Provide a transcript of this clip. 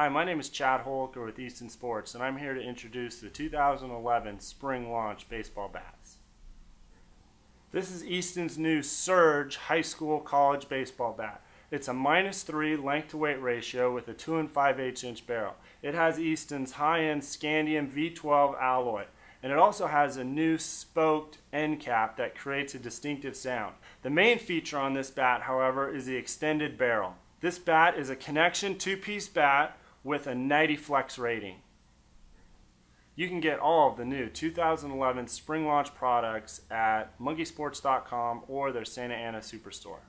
Hi, my name is Chad Hoelker with Easton Sports, and I'm here to introduce the 2011 Spring Launch Baseball Bats. This is Easton's new Surge High School College Baseball Bat. It's a minus 3 length to weight ratio with a 2 and 5 8 inch barrel. It has Easton's high-end Scandium V12 alloy, and it also has a new spoked end cap that creates a distinctive sound. The main feature on this bat, however, is the extended barrel. This bat is a connection two-piece bat with a 90 flex rating. You can get all of the new 2011 spring launch products at monkeysports.com or their Santa Ana Superstore.